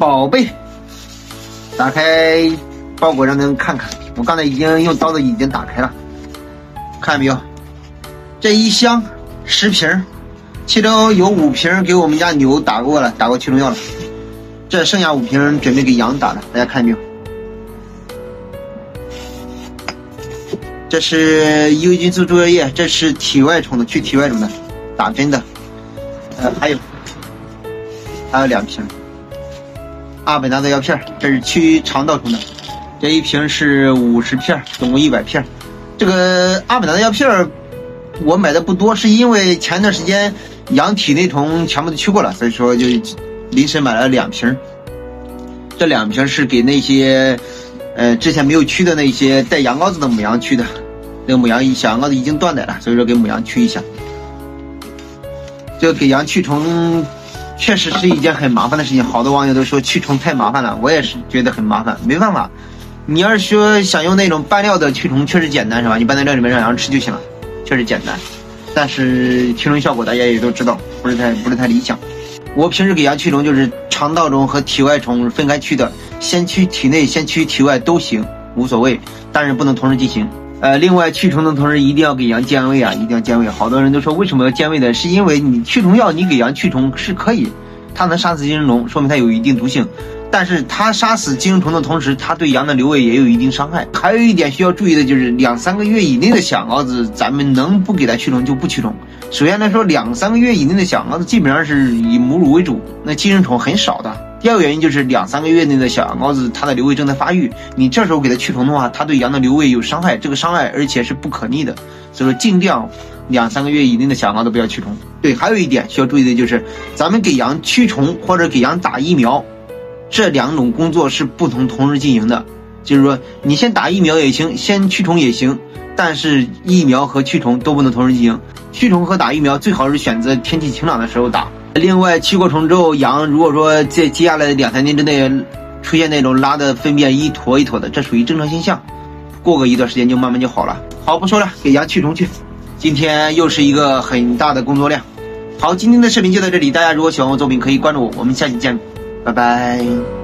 宝贝，打开包裹让他们看看。我刚才已经用刀子已经打开了，看见没有？这一箱十瓶，其中有五瓶给我们家牛打过了，打过驱虫药了。这剩下五瓶准备给羊打了，大家看见没有？这是伊维菌素注射液，这是体外虫的，去体外虫的，打针的。呃，还有，还有两瓶阿本达的药片，这是驱肠道虫的，这一瓶是五十片，总共一百片。这个阿本达的药片我买的不多，是因为前段时间羊体内虫全部都去过了，所以说就临时买了两瓶。这两瓶是给那些。呃，之前没有驱的那些带羊羔子的母羊驱的，那个母羊小羊羔子已经断奶了，所以说给母羊驱一下。这个给羊驱虫，确实是一件很麻烦的事情。好多网友都说驱虫太麻烦了，我也是觉得很麻烦。没办法，你要是说想用那种拌料的驱虫，确实简单是吧？你拌在料里面让羊吃就行了，确实简单。但是驱虫效果大家也都知道，不是太不是太理想。我平时给羊驱虫就是肠道中和体外虫分开驱的。先驱体内，先驱体外都行，无所谓，但是不能同时进行。呃，另外驱虫的同时一定要给羊健胃啊，一定要健胃。好多人都说为什么要健胃呢？是因为你驱虫药你给羊驱虫是可以，它能杀死寄生虫，说明它有一定毒性。但是它杀死寄生虫的同时，它对羊的瘤胃也有一定伤害。还有一点需要注意的就是两三个月以内的小羔子，咱们能不给它驱虫就不驱虫。首先来说，两三个月以内的小羔子基本上是以母乳为主，那寄生虫很少的。第二个原因就是两三个月内的小羊羔子，它的瘤胃正在发育，你这时候给它驱虫的话，它对羊的瘤胃有伤害，这个伤害而且是不可逆的，所以说尽量两三个月以内的小羊羔都不要驱虫。对，还有一点需要注意的就是，咱们给羊驱虫或者给羊打疫苗，这两种工作是不同同时进行的，就是说你先打疫苗也行，先驱虫也行，但是疫苗和驱虫都不能同时进行，驱虫和打疫苗最好是选择天气晴朗的时候打。另外，驱过虫之后，羊如果说在接下来两三天之内出现那种拉的粪便一坨一坨的，这属于正常现象，过个一段时间就慢慢就好了。好，不说了，给羊驱虫去。今天又是一个很大的工作量。好，今天的视频就到这里，大家如果喜欢我作品，可以关注我，我们下期见，拜拜。